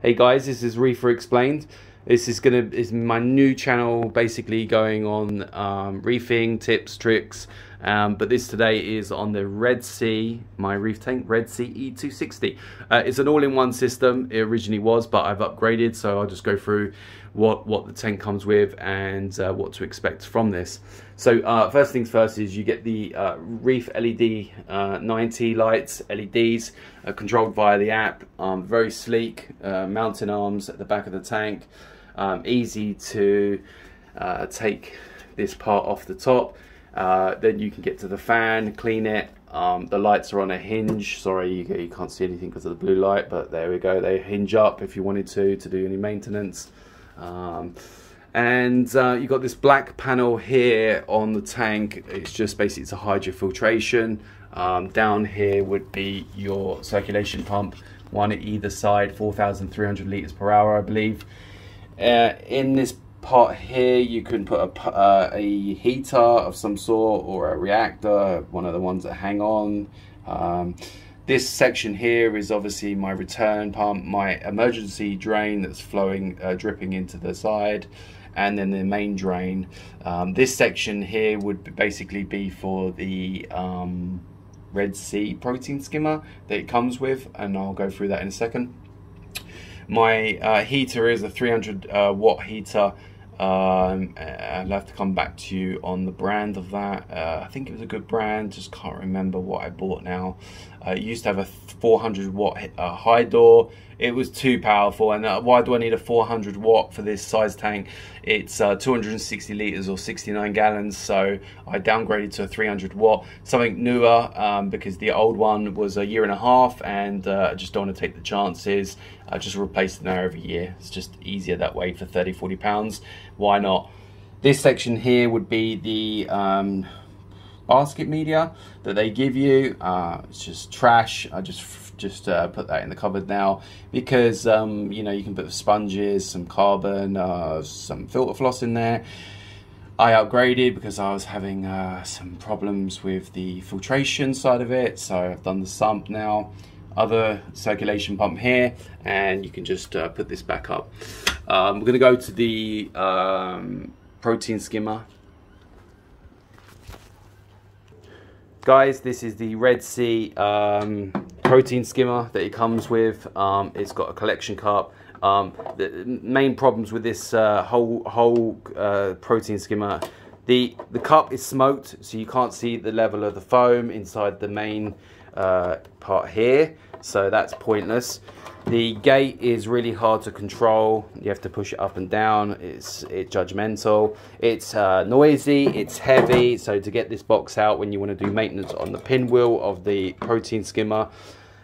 Hey guys, this is Reefer Explained. This is gonna is my new channel, basically going on um, reefing tips, tricks. Um, but this today is on the Red Sea, my reef tank, Red Sea E260. Uh, it's an all-in-one system. It originally was, but I've upgraded, so I'll just go through what what the tank comes with and uh, what to expect from this. So uh, first things first is you get the uh, Reef LED uh, 90 lights, LEDs, uh, controlled via the app. Um, very sleek, mounting arms at the back of the tank. Um, easy to take this part off the top. Then you can get to the fan, clean it, um, the lights are on a hinge. Sorry, you, you can't see anything because of the blue light, but there we go. They hinge up if you wanted to to do any maintenance. Um, and uh, you've got this black panel here on the tank. It's just basically it's a hydrofiltration. Um, down here would be your circulation pump, one at either side, 4,300 liters per hour, I believe. Uh, in this part here, you can put a, uh, a, heater of some sort or a reactor, one of the ones that hang on. Um, this section here is obviously my return pump, my emergency drain that's flowing, uh, dripping into the side, and then the main drain. Um, this section here would basically be for the um, Red Sea protein skimmer that it comes with, and I'll go through that in a second. My uh, heater is a 300 uh, watt heater um, I'll have to come back to you on the brand of that. Uh, I think it was a good brand, just can't remember what I bought now. Uh, it used to have a 400 watt uh, Hydor. It was too powerful, and uh, why do I need a 400 watt for this size tank? It's uh, 260 liters or 69 gallons, so I downgraded to a 300 watt, something newer um, because the old one was a year and a half, and uh, I just don't want to take the chances. I just replace it now every year. It's just easier that way for 30, 40 pounds. Why not? This section here would be the um, basket media that they give you. Uh, it's just trash. I just just uh, put that in the cupboard now because um, you know you can put sponges, some carbon, uh, some filter floss in there. I upgraded because I was having uh, some problems with the filtration side of it, so I've done the sump now other circulation pump here and you can just uh, put this back up. Um, we're going to go to the um, protein skimmer. Guys, this is the Red Sea um, protein skimmer that it comes with. Um, it's got a collection cup. Um, the main problems with this uh, whole whole uh, protein skimmer the the cup is smoked so you can't see the level of the foam inside the main uh, part here so that's pointless. The gate is really hard to control. You have to push it up and down. It's it's judgmental. It's uh, noisy. It's heavy. So to get this box out when you want to do maintenance on the pinwheel of the protein skimmer,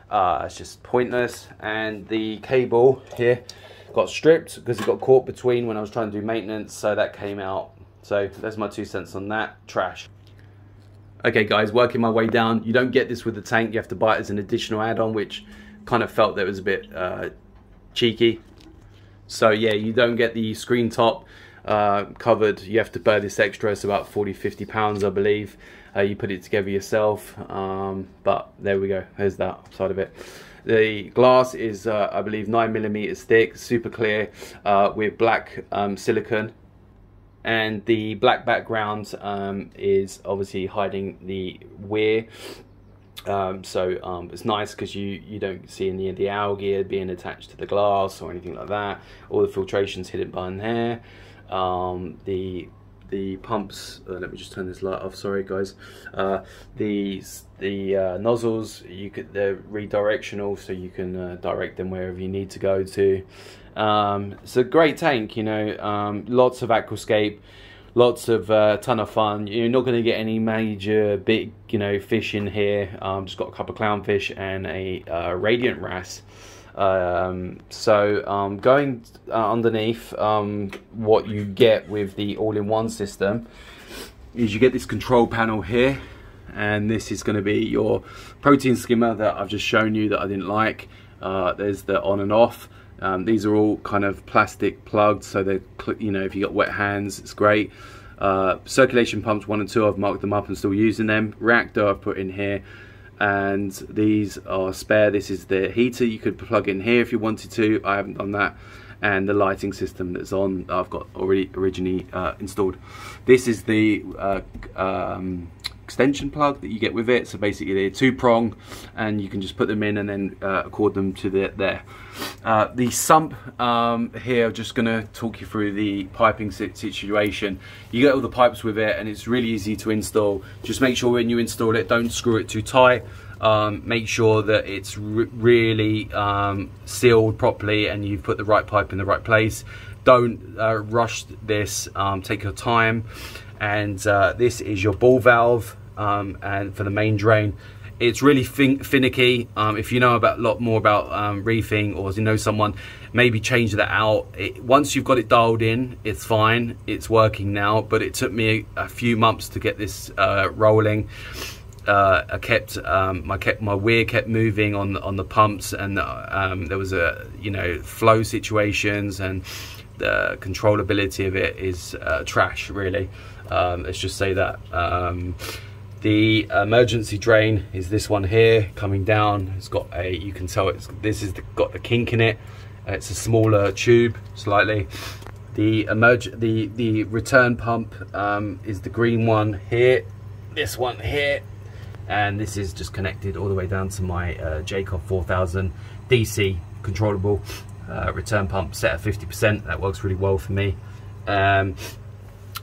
uh, it's just pointless. And the cable here got stripped because it got caught between when I was trying to do maintenance. So that came out. So there's my two cents on that. Trash. Okay guys, working my way down. You don't get this with the tank, you have to buy it as an additional add-on, which kind of felt that was a bit uh, cheeky. So yeah, you don't get the screen top uh, covered. You have to buy this extra. It's about 40, 50 pounds, I believe. Uh, you put it together yourself. Um, but there we go. There's that side of it. The glass is, uh, I believe, nine millimeters thick, super clear, uh, with black um, silicone and the black background um, is obviously hiding the weir um, so um, it's nice because you, you don't see any of the algae being attached to the glass or anything like that. All the filtration's hidden behind there. Um, the the pumps, uh, let me just turn this light off, sorry guys. Uh, the the uh, nozzles, you could they're redirectional so you can uh, direct them wherever you need to go to. Um, it's a great tank, you know, um, lots of aquascape, lots of uh, ton of fun. You're not going to get any major big, you know, fish in here. Um, just got a couple of clownfish and a uh, radiant wrasse. Um, so um, going uh, underneath, um, what you get with the all-in-one system is you get this control panel here, and this is going to be your protein skimmer that I've just shown you that I didn't like. Uh, there's the on and off. Um, these are all kind of plastic plugged, so they're, you know, if you got wet hands, it's great. Uh, circulation pumps one and two, I've marked them up and still using them. Reactor I've put in here. And these are spare. This is the heater you could plug in here if you wanted to. I haven't done that. And the lighting system that's on I've got already originally uh, installed. This is the uh, um, extension plug that you get with it. So basically they're two prong and you can just put them in and then uh, accord them to the, there. Uh, the sump um, here just going to talk you through the piping situation. You get all the pipes with it and it's really easy to install. Just make sure when you install it don't screw it too tight. Um, make sure that it's re really um, sealed properly and you've put the right pipe in the right place don't uh, rush this um, take your time. And uh, this is your ball valve um, and for the main drain. It's really fin finicky. Um, if you know about a lot more about um, reefing or you know someone maybe change that out. It, once you've got it dialed in it's fine. It's working now but it took me a, a few months to get this uh, rolling. Uh, I kept um, my kept my weir kept moving on on the pumps and um, there was a you know flow situations and the controllability of it is uh, trash really um, let's just say that. Um, the emergency drain is this one here coming down. It's got a, you can tell it's, this is the, got the kink in it. It's a smaller tube slightly. The emerge, the, the return pump um, is the green one here. This one here. And this is just connected all the way down to my uh, Jacobs 4000 DC controllable uh, return pump set at 50%. That works really well for me. Um,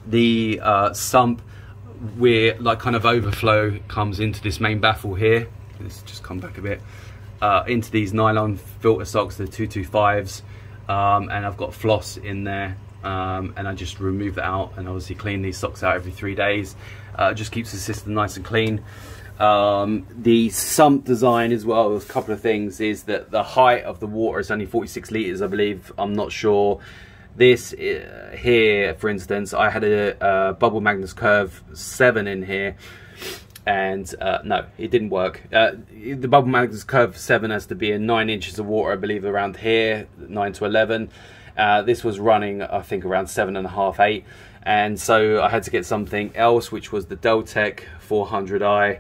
the uh, sump where like kind of overflow comes into this main baffle here. Let's just come back a bit. Uh, into these nylon filter socks the 225s um, and I've got floss in there. Um, and I just remove that out and obviously clean these socks out every three days. Uh, just keeps the system nice and clean um, the sump design as well, there's a couple of things, is that the height of the water is only 46 litres, I believe. I'm not sure. This uh, here, for instance, I had a, a Bubble Magus Curve 7 in here and uh, no, it didn't work. Uh, the Bubble Magus Curve 7 has to be in 9 inches of water, I believe, around here, 9 to 11. Uh, this was running, I think, around 7.5, 8. And so I had to get something else, which was the Deltec 400i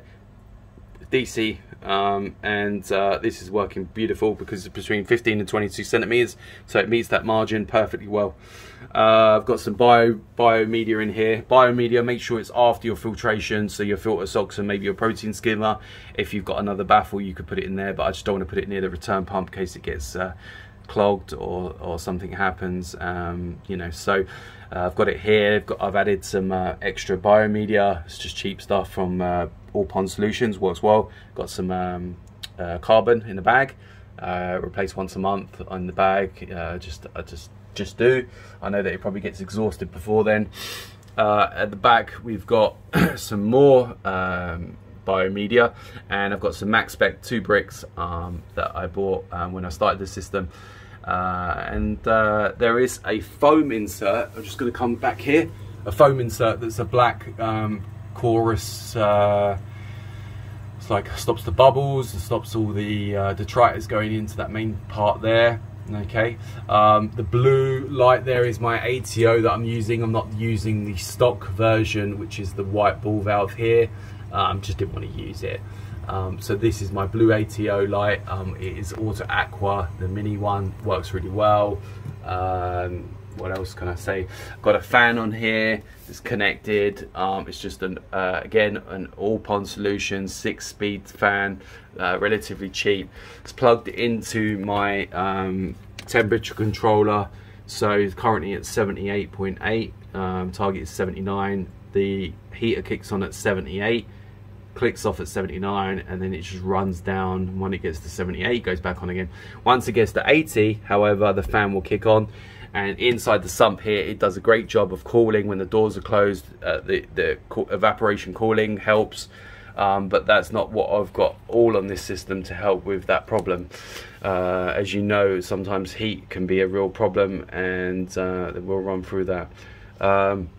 DC um, and uh, this is working beautiful because it's between 15 and 22 centimeters so it meets that margin perfectly well. Uh, I've got some bio bio media in here. Bio media make sure it's after your filtration so your filter socks and maybe your protein skimmer. If you've got another baffle you could put it in there but I just don't want to put it near the return pump in case it gets uh, clogged or, or something happens um, you know so uh, I've got it here I've, got, I've added some uh, extra biomedia it's just cheap stuff from uh, All Pond Solutions works well got some um, uh, carbon in the bag uh, replace once a month on the bag uh, just I just just do I know that it probably gets exhausted before then at the back we've got some more um, biomedia and I've got some Maxspect two bricks um, that I bought um, when I started the system uh, and uh, there is a foam insert. I'm just going to come back here. A foam insert that's a black um, chorus uh, it's like stops the bubbles and stops all the uh, detritus going into that main part there okay? Um, the blue light there is my ATO that I'm using. I'm not using the stock version which is the white ball valve here. Um, just didn't want to use it um, so this is my blue ATO light. Um, it is Auto Aqua, the mini one, works really well. Um, what else can I say? Got a fan on here. It's connected. Um, it's just an uh, again an All Pond Solution six-speed fan, uh, relatively cheap. It's plugged into my um, temperature controller. So it's currently at 78.8. Um, target is 79. The heater kicks on at 78 clicks off at 79 and then it just runs down. When it gets to 78 goes back on again. Once it gets to 80 however the fan will kick on. And inside the sump here it does a great job of cooling. When the doors are closed uh, the, the evaporation cooling helps. Um, but that's not what I've got all on this system to help with that problem. Uh, as you know sometimes heat can be a real problem and uh, we'll run through that. Um,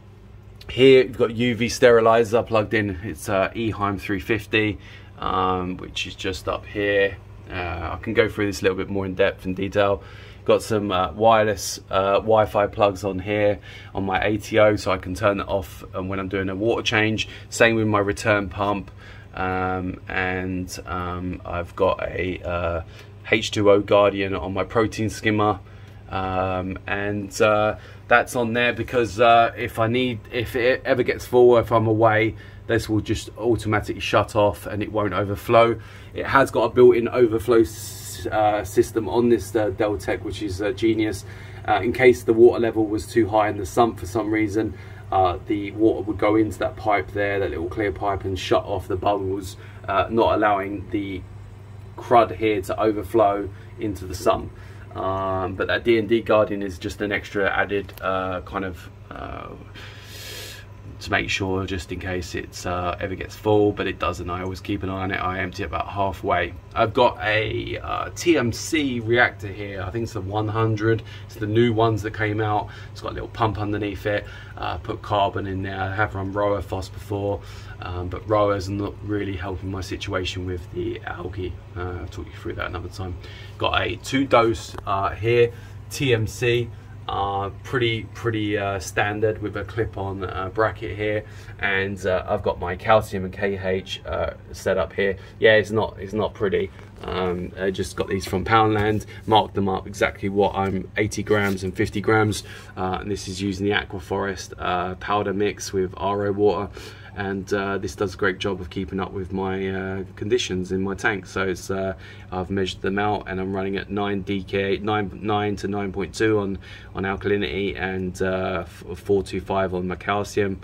here you've got UV sterilizer plugged in. It's uh, Eheim 350, um, which is just up here. Uh, I can go through this a little bit more in depth and detail. Got some uh, wireless uh, Wi-Fi plugs on here on my ATO so I can turn it off when I'm doing a water change. Same with my return pump. um, and um, I've got a uh, H2O Guardian on my protein skimmer um, and uh, that's on there because uh, if I need if it ever gets full or if I'm away this will just automatically shut off and it won't overflow it has got a built-in overflow uh, system on this uh, Deltec which is uh, genius uh, in case the water level was too high in the sump for some reason uh, the water would go into that pipe there, that little clear pipe, and shut off the bubbles, not allowing the crud here to overflow into the sump. Um, but that D&D Guardian is just an extra added uh, kind of uh, to make sure just in case it uh, ever gets full but it doesn't. I always keep an eye on it. I empty it about halfway. I've got a uh, TMC reactor here. I think it's the 100 it's the new ones that came out. It's got a little pump underneath it. Uh, put carbon in there. I have run Rowaphos before um, but Rowa's not really helping my situation with the algae. Uh, I'll talk you through that another time. Got a two dose uh, here TMC are pretty pretty uh, standard with a clip-on uh, bracket here. And uh, I've got my calcium and KH uh, set up here. Yeah it's not it's not pretty. Um, I just got these from Poundland marked them up exactly what I'm 80 grams and 50 grams. Uh, and this is using the Aquaforest uh, powder mix with RO water and uh, this does a great job of keeping up with my uh, conditions in my tank. So it's uh, I've measured them out and I'm running at 9 DK 9, 9 to 9.2 on on alkalinity and uh, 425 on my calcium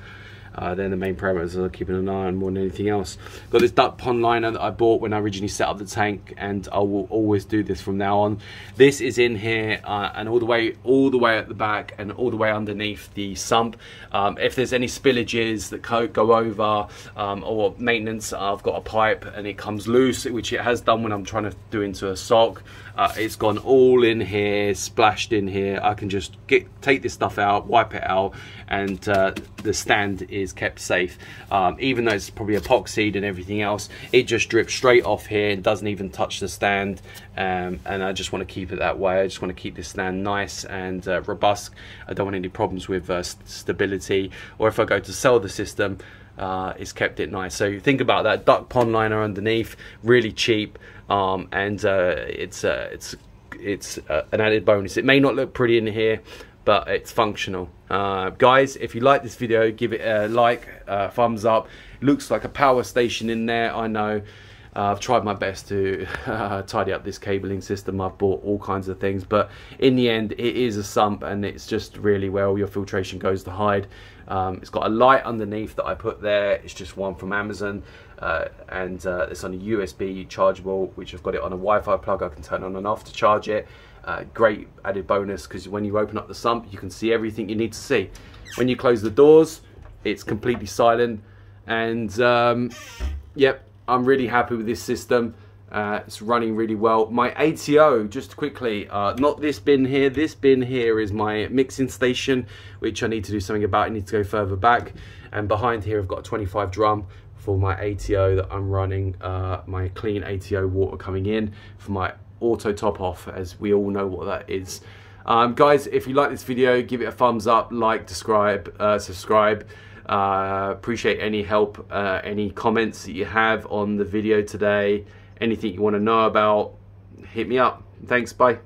uh, they're the main parameters I'm keeping an eye on more than anything else. Got this duck pond liner that I bought when I originally set up the tank, and I will always do this from now on. This is in here uh, and all the way, all the way at the back and all the way underneath the sump. Um, if there's any spillages that go over um, or maintenance, I've got a pipe and it comes loose, which it has done when I'm trying to do into a sock. Uh, it's gone all in here, splashed in here. I can just get take this stuff out, wipe it out, and uh, the stand is kept safe. Um, even though it's probably epoxied and everything else, it just drips straight off here and doesn't even touch the stand. Um, and I just want to keep it that way. I just want to keep this stand nice and uh, robust. I don't want any problems with uh, stability. Or if I go to sell the system, uh, it's kept it nice. So you think about that duck pond liner underneath, really cheap, um, and uh, it's uh, it's it's uh, an added bonus. It may not look pretty in here, but it's functional. Uh, guys, if you like this video, give it a like, a thumbs up. It looks like a power station in there, I know. Uh, I've tried my best to uh, tidy up this cabling system. I've bought all kinds of things, but in the end, it is a sump and it's just really where all your filtration goes to hide. Um, it's got a light underneath that I put there. It's just one from Amazon. Uh, and uh, it's on a USB chargeable, which I've got it on a Wi-Fi plug. I can turn on and off to charge it. Uh, great added bonus because when you open up the sump, you can see everything you need to see. When you close the doors, it's completely silent. And um, yep, I'm really happy with this system. Uh, it's running really well. My ATO, just quickly, uh, not this bin here. This bin here is my mixing station, which I need to do something about. I need to go further back. And behind here, I've got a 25 drum for my ATO that I'm running, uh, my clean ATO water coming in for my auto top off, as we all know what that is. Um, guys, if you like this video, give it a thumbs up, like, subscribe, uh, subscribe. Uh, appreciate any help, uh, any comments that you have on the video today, anything you want to know about, hit me up. Thanks, bye.